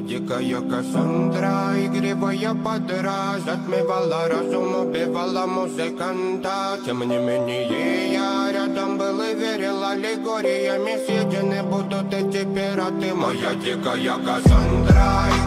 дикая Кассандра Игривая подра Затмевала разум, убивала музыканта. Тем не менее я рядом был и верил Аллегориями съедены будут эти пираты Моя дикая Кассандра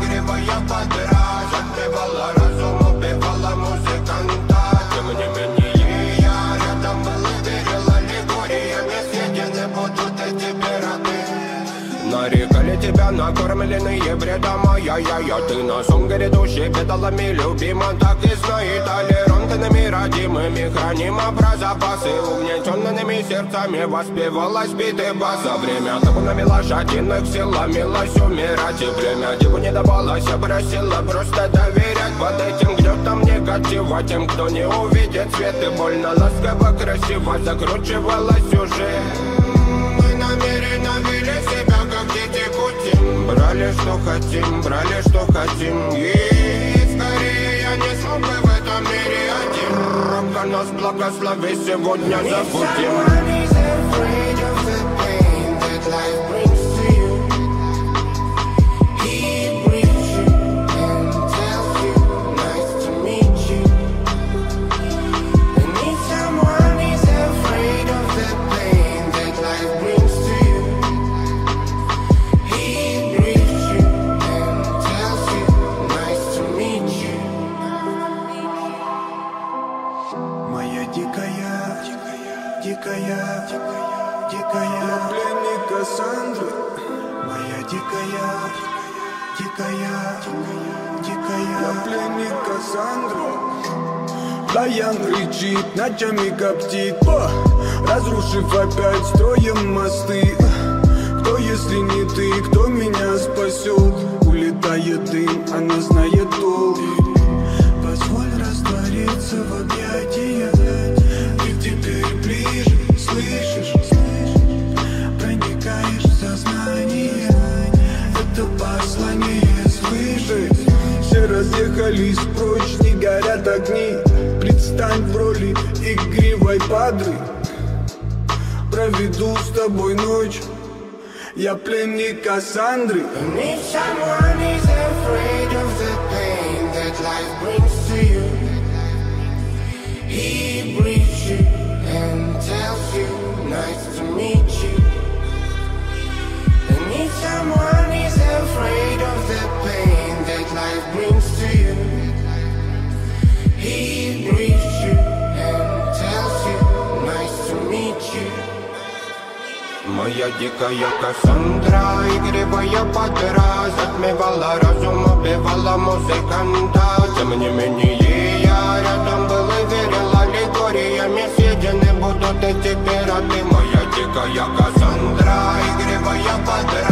тебя накормленные бредом Ай-яй-яй, ты на сон грядущий педалами любима. Так и знай, толерантными родимыми Хранима про запасы Угнетенными сердцами воспевалась биты баса Время табунами лошадиных сила Милась умирать. И племя Диву не давалось, просила просто доверять. Под этим гнетом негатива Тем, кто не увидит свет. И больно Ласково, красиво закручивала сюжет Мы намеренно бы в этом мире один. Робко нас благослови сегодня забудем дикая, дикая, дикая, пленник Кассандры. Моя дикая, дикая, дикая, пленник Кассандры. Даян кричит, ночами коптит, О, разрушив опять строем мосты. Кто, если не ты, кто меня спасет? Улетает дым, она знает толк. Позволь раствориться в объятиях ближе, слышишь? Проникаешь в сознание. Это послание свыше Все разъехались прочь, не горят огни. Предстань в роли игривой падры. Проведу с тобой ночь. Я пленник Кассандры. If someone is afraid of the pain that life brings to you, Моя дикая Кассандра Игривая подра. Отмевала разум, убивала музыканта Тем не менее я рядом был и верила Лигориями съедены будут эти пираты Моя дикая Кассандра Игривая подра.